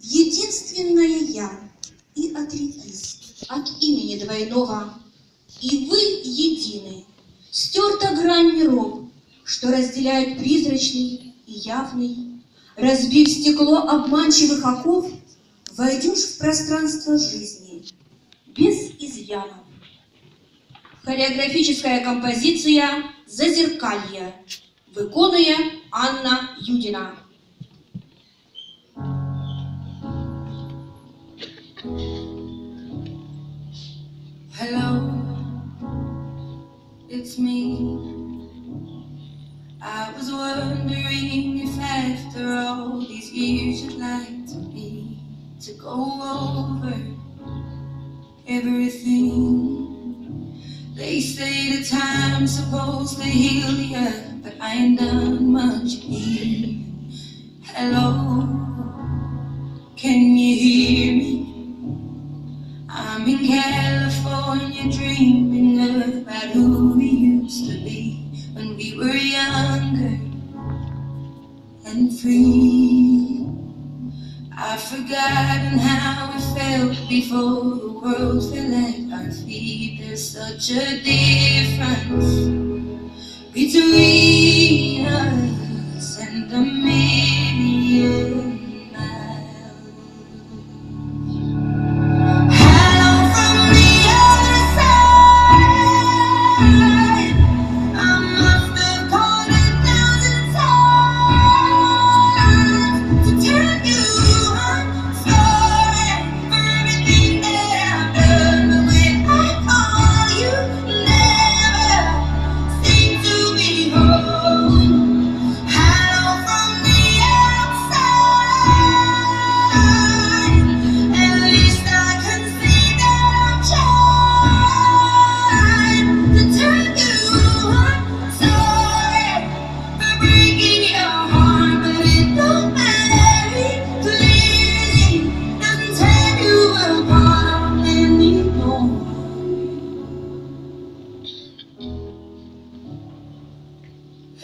в единственное я и отрекись от имени двойного, и вы едины, стерта грань миров, что разделяют призрачный и явный, разбив стекло обманчивых оков, войдешь в пространство жизни без изъянов. Хореографическая композиция «Зазеркалье» виконує Анна Юдіна. It's me. I was wondering if after all these years you'd like to be to go over everything. They say the time's supposed to heal ya, but I ain't done much healing. Hello, who we used to be when we were younger and free. I've forgotten how it felt before the world fell at our feet. There's such a difference between side. I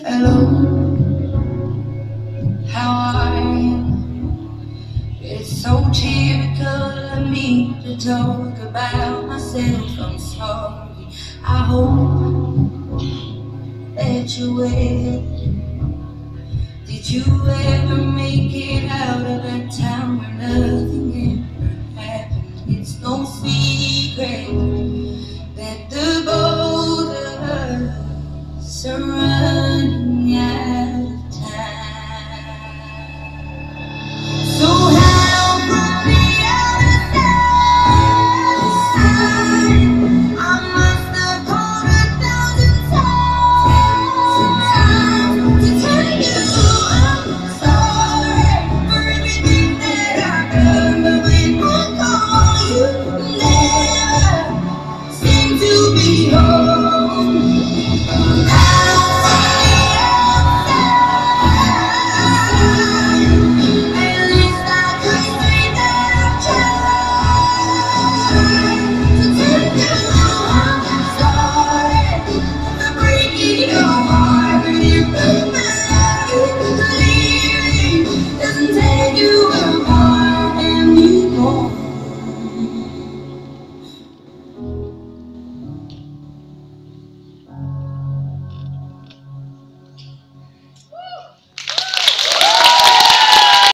Hello, how are you? It's so typical of me to talk about myself. I'm sorry. I hope that you will. Did you ever make it out of that